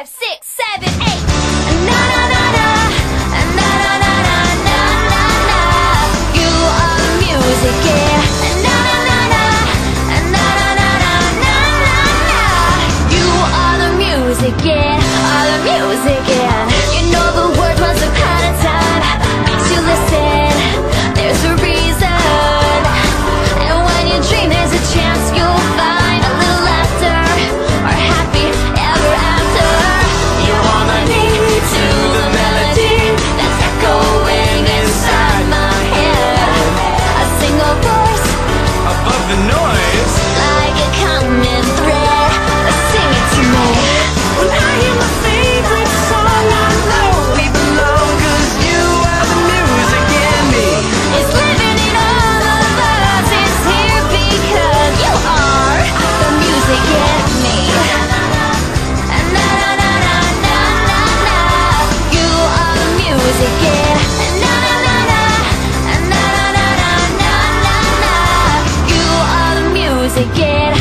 five, six, seven, eight. Na na na na, na na na na na na na. You are music, yeah. Na na na na, na na na na na na. You are the music, yeah. music,